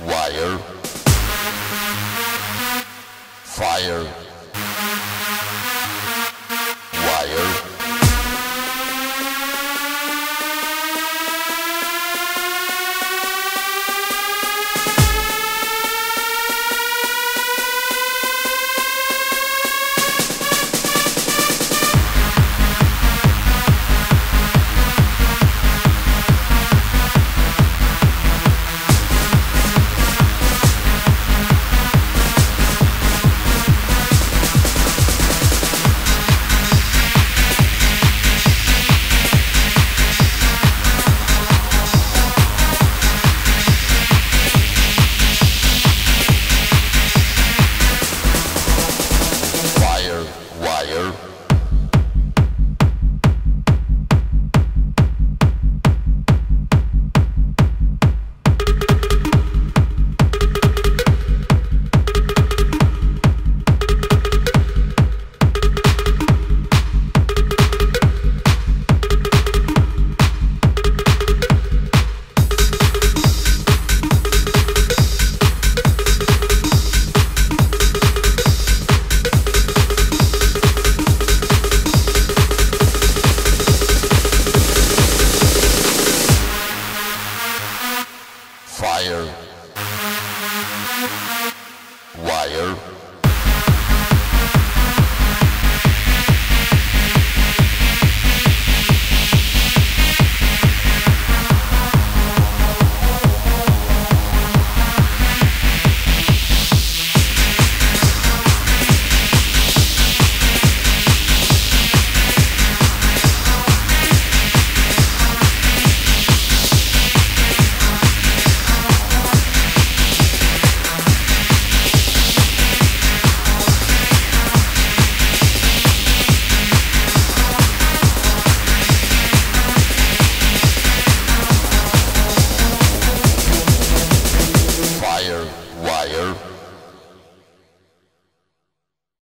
wire, fire.